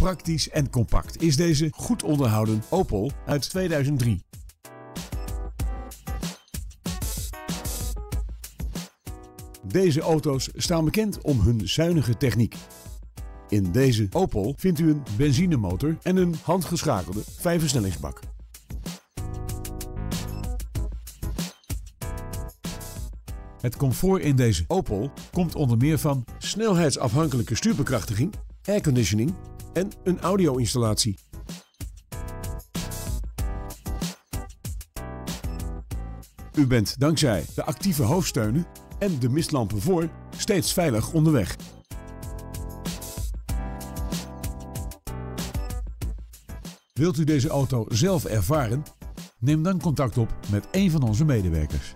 Praktisch en compact is deze goed onderhouden Opel uit 2003. Deze auto's staan bekend om hun zuinige techniek. In deze Opel vindt u een benzinemotor en een handgeschakelde vijfversnellingsbak. Het comfort in deze Opel komt onder meer van snelheidsafhankelijke stuurbekrachtiging, airconditioning en een audio-installatie. U bent dankzij de actieve hoofdsteunen en de mistlampen voor steeds veilig onderweg. Wilt u deze auto zelf ervaren? Neem dan contact op met een van onze medewerkers.